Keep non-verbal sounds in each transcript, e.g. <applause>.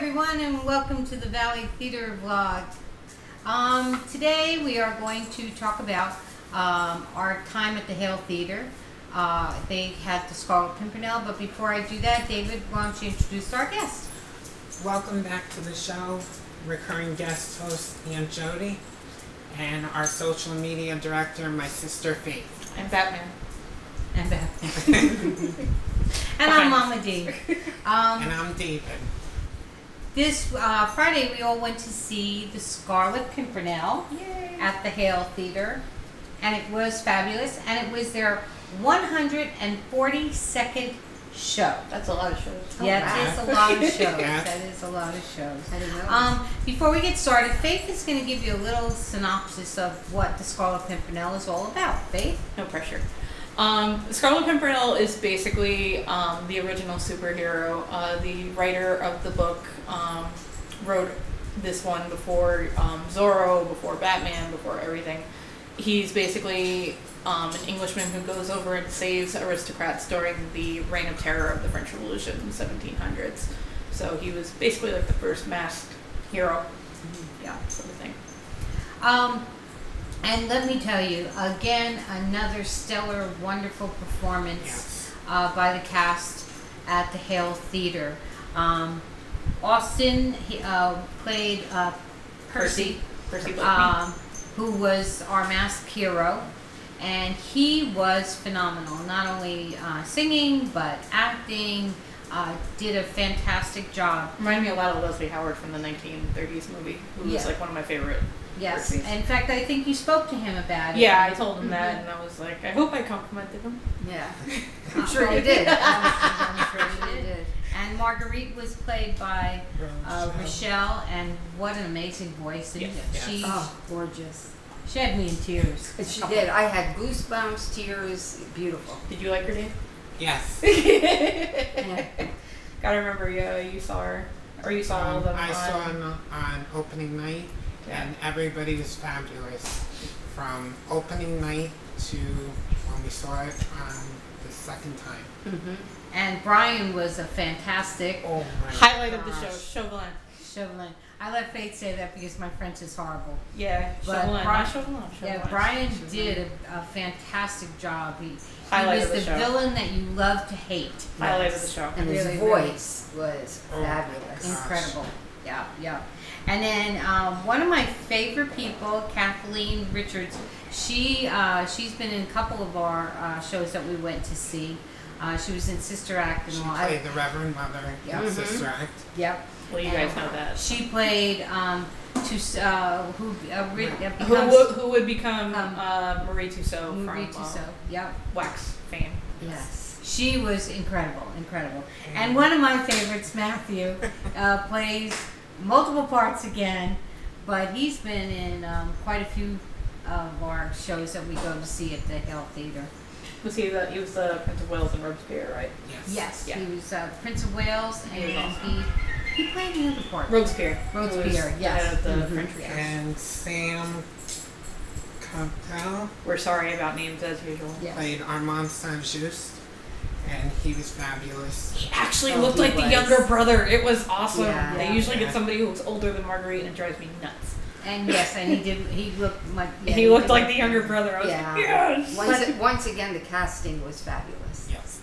everyone, and welcome to the Valley Theater vlog. Um, today we are going to talk about um, our time at the Hale Theater. Uh, they had the Scarlet Pimpernel, but before I do that, David, why don't you introduce our guest? Welcome back to the show, recurring guest host Aunt Jodie, and our social media director, my sister Faith. I'm Batman. And Beth. <laughs> and I'm Mama Dee. <laughs> Um, And I'm David. This uh, Friday, we all went to see the Scarlet Pimpernel. Yay. at the Hale Theater, and it was fabulous. And it was their 142nd show. That's a lot of shows. yeah, wow. it is a lot of shows. <laughs> Yeah. That is a lot of shows. I didn't know. Um, before we get started, Faith is going to give you a little synopsis of what the Scarlet Pimpernel is all about. Faith? No pressure. Um, Scarlet Pimpernel is basically um, the original superhero. Uh, the writer of the book um, wrote this one before um, Zorro, before Batman, before everything. He's basically um, an Englishman who goes over and saves aristocrats during the reign of terror of the French Revolution in the 1700s. So he was basically like the first masked hero. Yeah, sort of thing. And let me tell you, again, another stellar, wonderful performance. Yes. uh, by the cast at the Hale Theater. Um, Austin he, uh, played uh, Percy, Percy Blakeney. um, who was our masked hero, and he was phenomenal. Not only uh, singing but acting. Uh, did a fantastic job. Reminded me a lot of Leslie Howard from the 1930s movie, who was like one of my favorite. Yes, in fact, I think you spoke to him about it. Yeah, I told him that, and I was like, I hope I complimented him. yeah. <laughs> I'm sure you did. <laughs> I'm sure I'm you did. And Marguerite was played by uh, Rochelle, and what an amazing voice! And Yes. she Oh, gorgeous. she had me in tears. And <laughs> she did. I had goosebumps, tears. Beautiful. Did you like her, name? Yes. Yeah. Gotta remember, yeah, you saw her, or you saw all of Um, them. I on- saw on, on opening night, Yeah. and everybody was fabulous. From opening night to when we saw it on the second time. Mm-hmm. And Brian was a fantastic Oh my highlight of the show. Chauvelin. Chauvelin. I let Faith say that because my French is horrible. Yeah, But Chauvelin, Bri- not Chauvelin. Yeah, Brian Chauvelin. did a, a fantastic job. He, he Highlight was of the the villain that you love to hate. Highlight of the show. And his Really, really. voice was Oh. fabulous. Gosh. Incredible. Yeah, yeah. And then um, one of my favorite people, Kathleen Richards. She uh, she's been in a couple of our uh, shows that we went to see. Uh, she was in Sister Act and She all. I- played the Reverend Mother Yeah. in Mhm. Sister Act. Yep. Well, you guys know that. She played um, to uh, who uh, re- uh, Who, becomes would- who would become Um, uh, Marie Tussaud Marie from uh, Tussaud. Yep. Wax fame? Yes. She was incredible, incredible. And one of my favorites, Matthew, uh, plays multiple parts again, but he's been in um, quite a few of our shows that we go to see at the Hale Theater. Was he the? He was the Prince of Wales and Robespierre, right? Yes. Yes, Yeah. he was uh, Prince of Wales, and awesome. he he played the other part. Robespierre. Robespierre, Who was the yes. head of the Mhm. French Revolution. And Sam Campbell We're sorry about names as usual. Yes. played Armand Saint-Just, and he was fabulous. He actually Oh, looked he like the younger brother. It was awesome. Yeah. They Yeah. usually Yeah. get somebody who looks older than Marguerite, and it drives me nuts. And yes, and he did. He looked like yeah, he looked did like the younger brother. I was Yeah. like, yes. Once, once again, the casting was fabulous. Yes.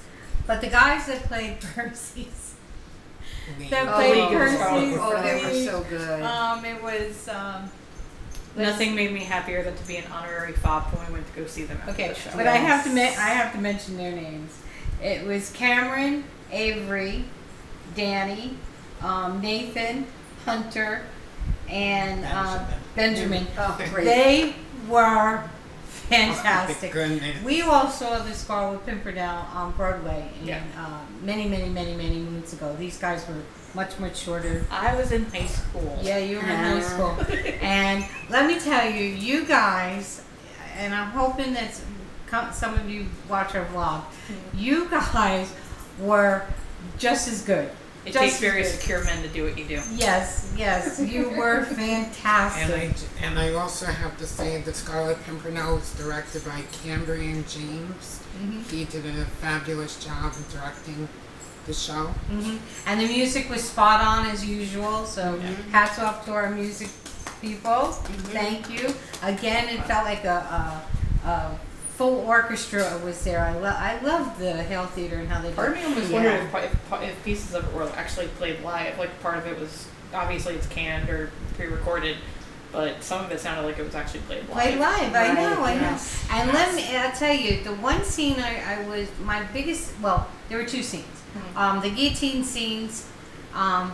But the guys that played <laughs> Percy's, The- that Oh, played oh, Percy's, Oh, they were so good. Um, it was um. Nothing made me happier than to be an honorary fob when we went to go see them at Okay, the show. but I have to me- I have to mention their names. It was Cameron, Avery, Danny, um, Nathan, Hunter, and uh, Benjamin. <laughs> oh, great. They were Oh, fantastic. We all saw this the with Pimpernel on Broadway in, Yeah. uh, many, many, many, many moons ago. These guys were much, much shorter. I was in high school. Yeah, you were in high Uh. school. And let me tell you, you guys, and I'm hoping that s- co- some of you watch our vlog, you guys were just as good. It Just takes very good. secure men to do what you do. Yes, yes, you were <laughs> fantastic. And fantastic. I, and I also have to say that Scarlet Pimpernel was directed by Cambrian James. Mhm. He did a fabulous job of directing the show. hmm And the music was spot on as usual. So hats off to our music people. Thank you. Again, it felt like a, a, a full orchestra was there. I love I love the Hale Theater and how they Part of did. me almost Yeah. wondered if, if, if pieces of it were actually played live. Like part of it was obviously it's canned or pre-recorded, but some of it sounded like it was actually played live. Played live, I Right, know, I know. yes. And let me, I'll tell you, the one scene I, I was, my biggest, well, there were two scenes. Mhm. Um, the guillotine scenes, um,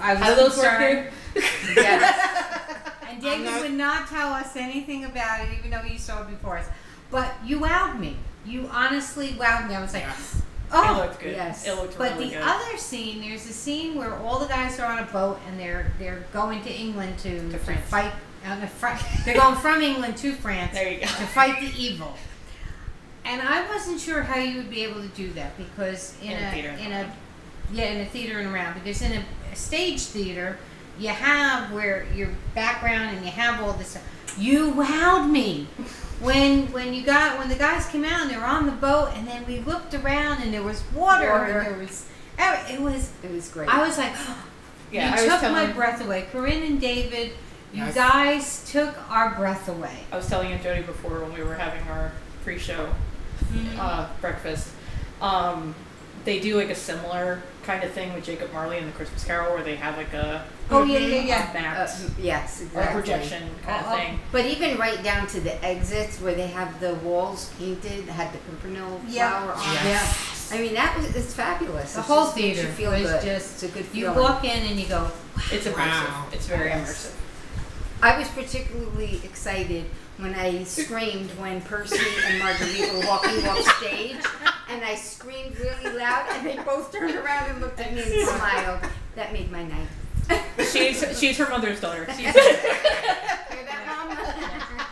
I was How those concerned. here? <laughs> Yes. <laughs> And David not- would not tell us anything about it, even though he saw it before us. But you wowed me. You honestly wowed me. I was like, Yes. It oh. looked good. yes. It looked But really the good. other scene, there's a scene where all the guys are on a boat and they're they're going to England to, to, France. fight. Uh, to they're going from England to France there you go. to fight the evil. And I wasn't sure how you would be able to do that because in, In a a, theater in a yeah in a theater and around because in a, a stage theater you have where your background and you have all this. You wowed me when when you got when the guys came out and they were on the boat and then we looked around and there was water, Water. and there was it was It was great. I was like <gasps> Yeah, you I took telling, my breath away. Corinne and David, you Yes. guys took our breath away. I was telling Aunt Jodie before when we were having our pre-show uh, breakfast. Um, they do like a similar kind of thing with Jacob Marley and the Christmas Carol, where they have like a, Oh yeah, yeah, yeah. a mapped Uh, yes, a exactly. projection kind Oh, of oh. thing. But even right down to the exits where they have the walls painted, had the pimpernel Yeah. flower on Yes. it. I mean, that was it's fabulous. The It's whole just theater you feel was good. just- it's a good You feeling. walk in and you go, It's immersive. Wow. It's very Yes. immersive. I was particularly excited when I screamed when Percy and Margarita were walking off stage, and I screamed really loud, and they both turned around and looked at me and smiled. That made my night. She's she's her mother's daughter. She's, <laughs> Hear that,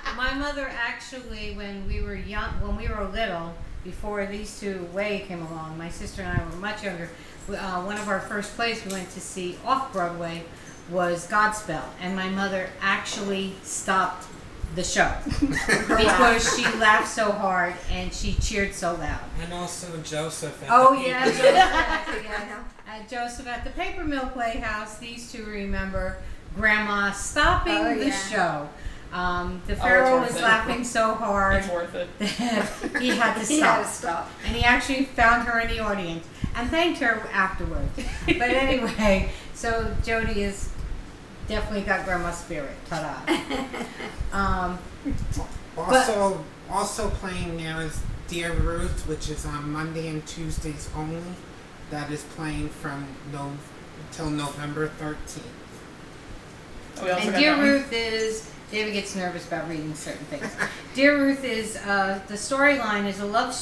Mom? My mother actually, when we were young, when we were little, before these two way came along, my sister and I were much younger. Uh, one of our first plays we went to see off Broadway was Godspell, and my mother actually stopped the show <laughs> because she laughed so hard and she cheered so loud. And also Joseph. At Oh the yeah, <laughs> Paper- Joseph, yeah. Uh, Joseph at the Paper Mill Playhouse. These two remember Grandma stopping Oh, the yeah. show. Um, the it's Pharaoh worth was it. laughing so hard it's worth it. <laughs> that he had to stop. He had to stop. and he actually found her in the audience and thanked her afterwards. but anyway, so Jodie is definitely got Grandma spirit. Ta-da. <laughs> Um, Also, also playing now is Dear Ruth, which is on Monday and Tuesdays only. That is playing from no till November thirteenth. We also and Dear. Ruth is David gets nervous about reading certain things. <laughs> Dear Ruth is uh, the storyline is a love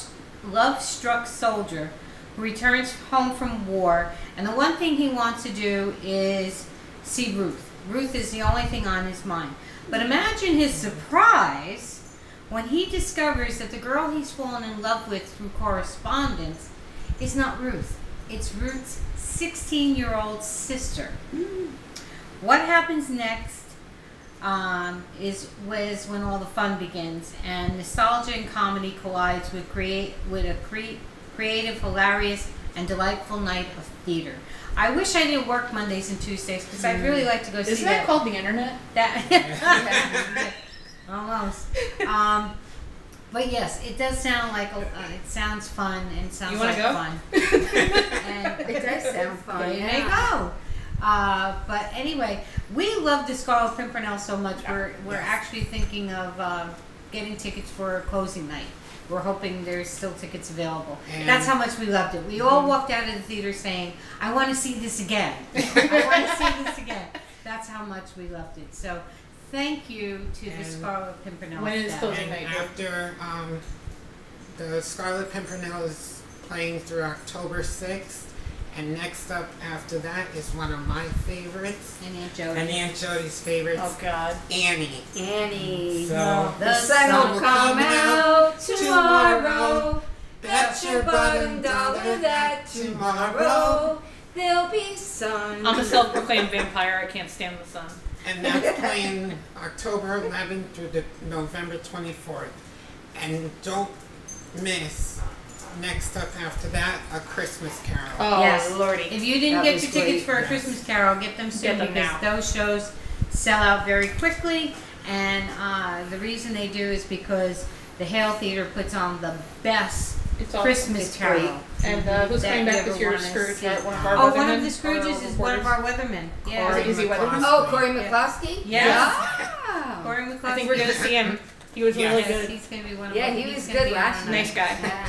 love struck soldier who returns home from war, and the one thing he wants to do is see Ruth. Ruth is the only thing on his mind. But imagine his surprise when he discovers that the girl he's fallen in love with through correspondence is not Ruth. It's Ruth's 16 year old sister. What happens next um, is was when all the fun begins, and nostalgia and comedy collides with create with a cre- creative, hilarious, and delightful night of theater. I wish I didn't work Mondays and Tuesdays because I'd really like to go see Isn't that. that called the internet? that <laughs> <laughs> almost. Um, but yes, it does sound like a, uh, it sounds fun and sounds You wanna like go? fun. <laughs> and It does sound fun. there yeah. you go. Uh, but anyway, we love the Scarlet Pimpernel so much. We're we're Yes. actually thinking of uh, getting tickets for closing night. We're hoping there's still tickets available. And- That's how much we loved it. We all walked out of the theater saying, "I want to see this again. <laughs> I want to see this again." That's how much we loved it. So, thank you to the Scarlet Pimpernel. when is closing? Night, Joe. after um, the Scarlet Pimpernel is playing through October sixth, and next up after that is one of my favorites, And Aunt Jodie. and Aunt Jodie's favorites, Oh God. Annie. Annie. So the sun will come out tomorrow. Bet your bottom dollar that tomorrow there'll be sun. I'm a self-proclaimed vampire. I can't stand the sun. and that's playing <laughs> October 11th through the November 24th. And don't miss next up after that, A Christmas Carol. Oh, Yes. lordy. If you didn't That get your tickets great. for a Yes. Christmas Carol, get them soon Get them because now. those shows sell out very quickly. And uh, the reason they do is because the Hale Theater puts on the best It's all Christmas Carol. great. And uh, who's coming back ever this year? wanna Scrooge, see. right? One of our Oh, one weathermen of the Scrooges is one of our weathermen. Yeah. Corey Is he Weatherman? Oh, Corey McCloskey? Yeah. Wow. Corey McCloskey. I think we're gonna see him. He was really Yes. good. He's going to be one of Yeah, our- he he's was good last on night. Nice guy. Yeah.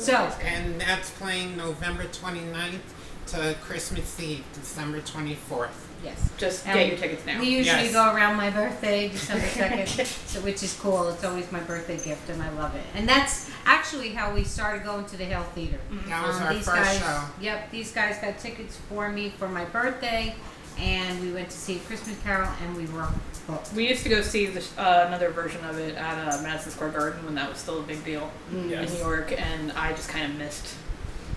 So, And that's playing November 29th to Christmas Eve, December 24th. yes. Just And get your tickets now. We usually Yes. go around my birthday, December <laughs> 2nd, so, which is cool. It's always my birthday gift, and I love it. And that's actually how we started going to the Hale Theater. That was Um, our these first guys, show. Yep, these guys got tickets for me for my birthday, and we went to see a Christmas Carol, and we were booked. We used to go see the, uh, another version of it at uh, Madison Square Garden when that was still a big deal Yes. in New York, and I just kind of missed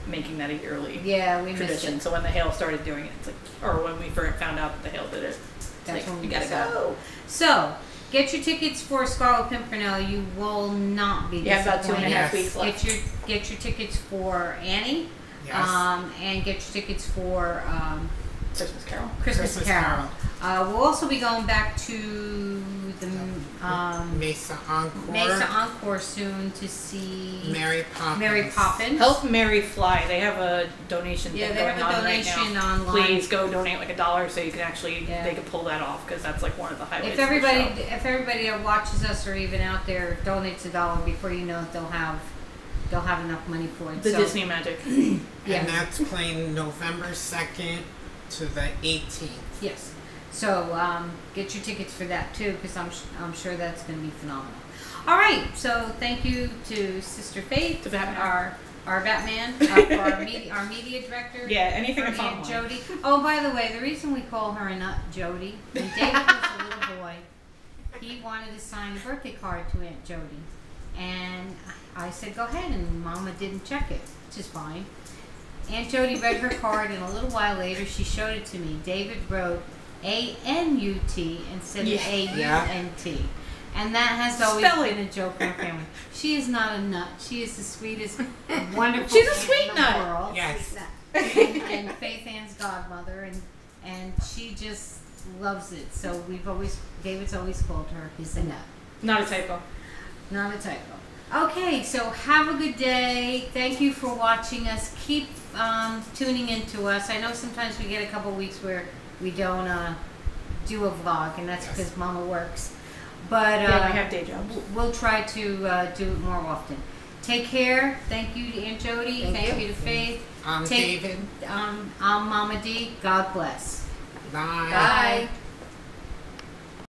making that a yearly Yeah, we tradition. So when the Hale started doing it, it's like, or when we first found out that the Hale did it, it's That's like, when we you gotta decided. go. So, get your tickets for Scarlet Pimpernel. You will not be You have about two and a disappointed. weeks left. Get your get your tickets for Annie, Yes. um, and get your tickets for um, Christmas Carol. Christmas, Christmas Carol. Uh, we'll also be going back to the um, Mesa Encore. Mesa Encore soon to see Mary Poppins. Mary Poppins. Help Mary Fly. They have a donation Yeah, thing they going have a on right donation now. online. Please go donate like a dollar so you can actually Yeah. they can pull that off because that's like one of the highlights. If of the everybody, show. if everybody that watches us or even out there donates a dollar, before you know it, they'll have, they'll have enough money for it. the so, Disney magic. <clears throat> Yeah. And that's playing November 2nd to the 18th. Yes. So um, get your tickets for that too, because I'm sh- I'm sure that's going to be phenomenal. All right. So thank you to Sister Faith, To Batman. our our Batman, uh, <laughs> for our media, our media director. Yeah, anything for that's Aunt. Jodie. <laughs> Oh, by the way, the reason we call her Aunt Jodie, when David was a little boy, he wanted to sign a birthday card to Aunt Jodie, and I said, "Go ahead," and Mama didn't check it, which is fine. Aunt Jodie read her card, and a little while later, she showed it to me. David wrote A N U T instead of A U Yeah. N T. And that has always Spelling. been a joke in our family. She is not a nut. She is the sweetest, <laughs> wonderful She's a sweet in the nut. world Yes. and, and Faith Ann's godmother, and and she just loves it. So we've always David's always called her his nut, Not a typo. not a typo. Okay, so have a good day. Thank you for watching us. Keep um, tuning into us. I know sometimes we get a couple weeks where we don't uh, do a vlog, and that's Yes. because Mama works. But uh, Yeah, we have day jobs. We'll try to uh, do it more often. Take care. Thank you to Aunt Jodie. Thank Thank, you. you. to Faith. I'm Take- David. Um, I'm Mama Dee. God bless. Bye. Bye.